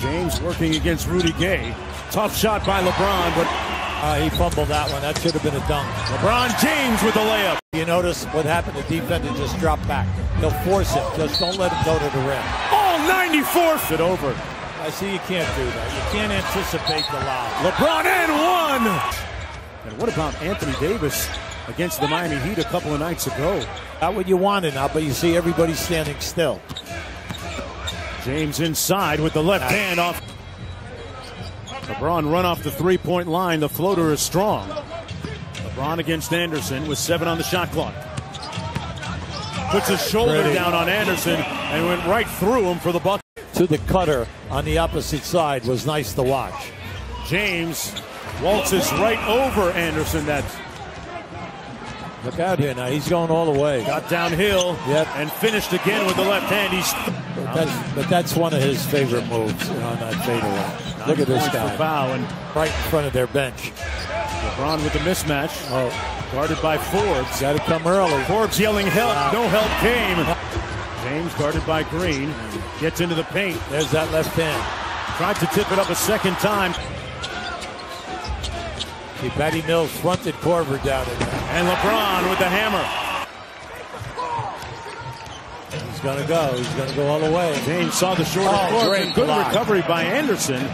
James working against Rudy Gay. Tough shot by LeBron, but Uh, he fumbled that one. That should have been a dunk. LeBron James with the layup. You notice what happened? The defender just dropped back. He'll force it. Just don't let him go to the rim. All 94. it over. I see you can't do that. You can't anticipate the lob. LeBron and one. And what about Anthony Davis against the Miami Heat a couple of nights ago? Not what you wanted now, but you see everybody standing still. James inside with the left hand off. LeBron run off the three point line. The floater is strong. LeBron against Anderson with seven on the shot clock. Puts his shoulder Pretty. down on Anderson and went right through him for the bucket. To the cutter on the opposite side was nice to watch. James waltzes right over Anderson. That Look out here now. He's going all the way. got downhill Yep. and finished again with the left hand. He's But that's, but that's one of his favorite moves on that fadeaway. Look at this guy foul and right in front of their bench. LeBron with the mismatch. Oh, Guarded by Forbes. got to come early. Forbes yelling help. No help came. James guarded by Green. Gets into the paint. There's that left hand. Tried to tip it up a second time. See, Patty Mills fronted Korver down there. And LeBron with the hammer. He's going to go. He's going to go all the way. James saw the short Oh, court. Good block. recovery by Anderson.